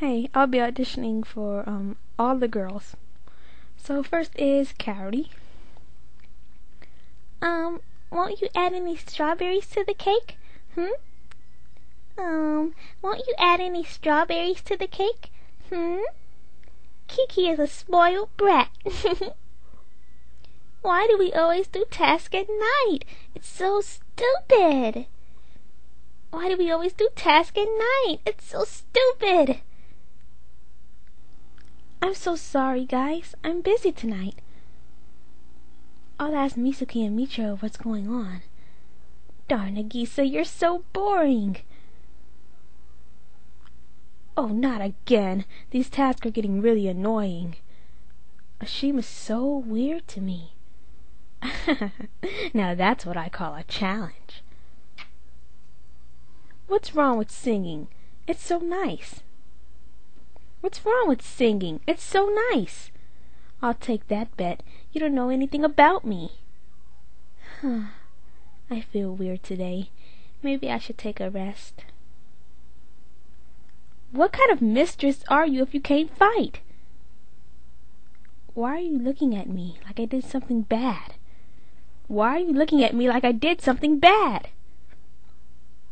Hey, I'll be auditioning for um all the girls. So first is Carrie. Um, won't you add any strawberries to the cake? Hmm? Um, won't you add any strawberries to the cake? Hmm? Kiki is a spoiled brat. Why do we always do tasks at night? It's so stupid. Why do we always do tasks at night? It's so stupid. I'm so sorry, guys. I'm busy tonight. I'll ask Misuki and Michio what's going on. Darn, Nagisa, you're so boring. Oh, not again. These tasks are getting really annoying. Ashima's so weird to me. now that's what I call a challenge. What's wrong with singing? It's so nice. What's wrong with singing? It's so nice. I'll take that bet. You don't know anything about me. I feel weird today. Maybe I should take a rest. What kind of mistress are you if you can't fight? Why are you looking at me like I did something bad? Why are you looking at me like I did something bad?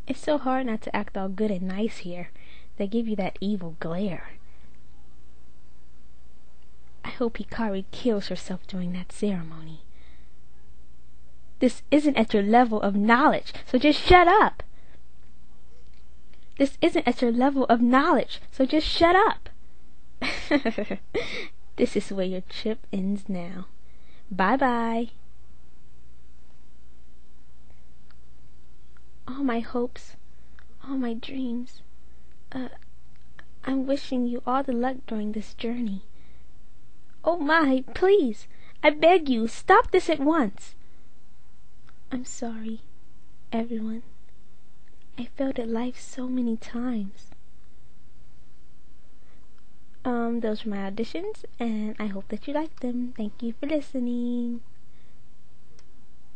It's so hard not to act all good and nice here. They give you that evil glare. I hope Hikari kills herself during that ceremony. This isn't at your level of knowledge, so just shut up. This isn't at your level of knowledge, so just shut up. this is where your trip ends now. Bye bye. All my hopes, all my dreams. Uh, I'm wishing you all the luck during this journey. Oh my, please, I beg you, stop this at once. I'm sorry, everyone. I failed at life so many times. Um, those were my auditions, and I hope that you liked them. Thank you for listening.